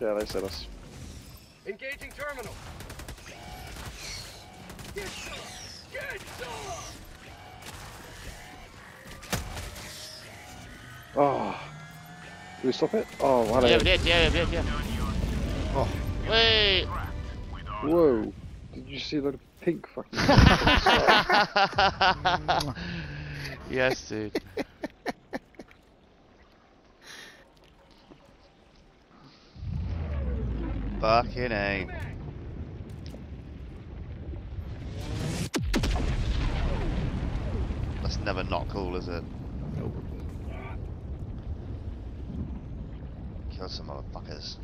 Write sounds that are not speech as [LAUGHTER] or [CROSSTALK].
Yeah, they said us. Engaging terminal. Get some! Get some! Oh. Do we stop it? Oh, wow. Yeah, we did. Yeah, we did. Yeah. Oh. Wait. Whoa. Did you see the pink fucking... [LAUGHS] [LAUGHS] yes, dude. Fucking A. That's never not cool, is it? Kill some motherfuckers.